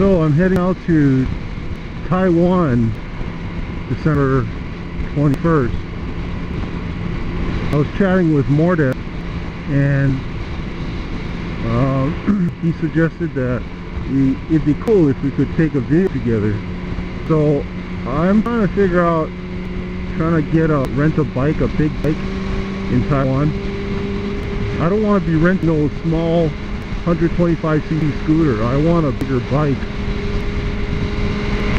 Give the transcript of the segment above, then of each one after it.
So I'm heading out to Taiwan December 21st. I was chatting with Mordeth and uh, he suggested that we, it'd be cool if we could take a video together. So I'm trying to figure out, trying to get a rent a bike, a big bike in Taiwan. I don't want to be renting those small 125cc scooter. I want a bigger bike.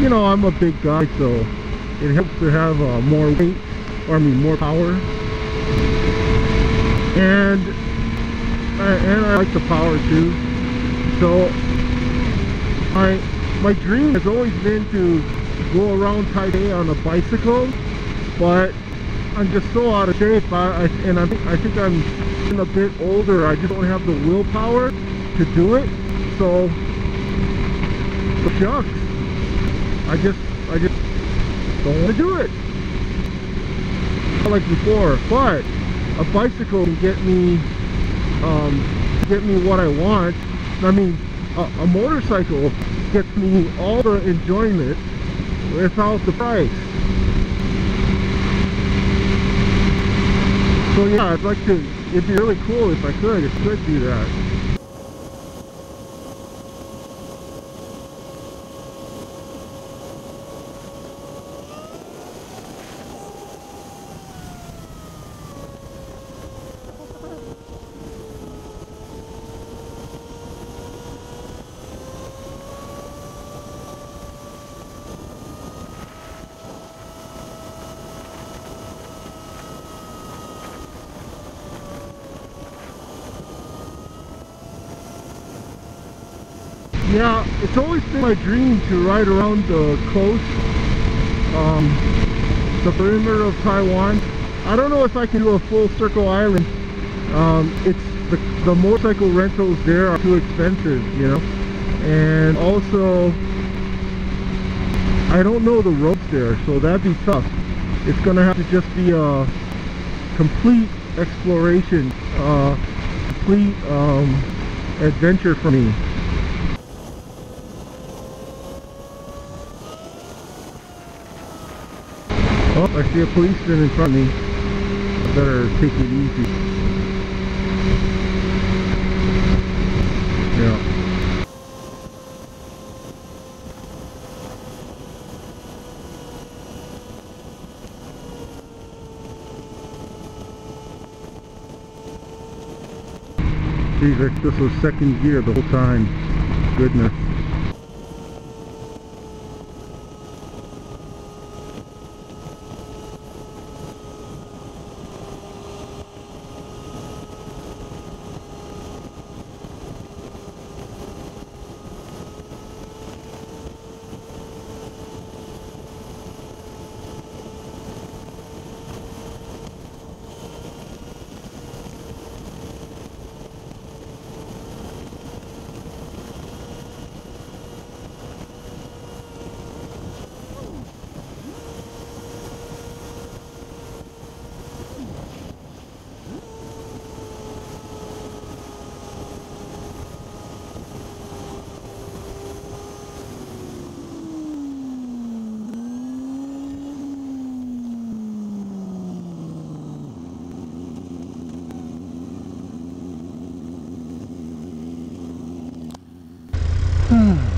You know, I'm a big guy, so it helps to have uh, more weight, or I mean more power. And and I like the power too. So my my dream has always been to go around Taipei on a bicycle, but I'm just so out of shape. I, I and I think I think I'm a bit older. I just don't have the willpower to do it. So the shucks. I just I just don't want to do it. Like before, but a bicycle can get me um, get me what I want. I mean, a, a motorcycle gets me all the enjoyment without the price. So yeah, I'd like to, it'd be really cool if I could, if I could do that. Yeah, it's always been my dream to ride around the coast, um, the perimeter of Taiwan. I don't know if I can do a full circle island. Um, it's the, the motorcycle rentals there are too expensive, you know. And also, I don't know the roads there, so that'd be tough. It's gonna have to just be a complete exploration, uh, complete um, adventure for me. Oh, I see a policeman in front of me. I better take it easy. Yeah. Geez, this was second gear the whole time. Goodness. Hmm.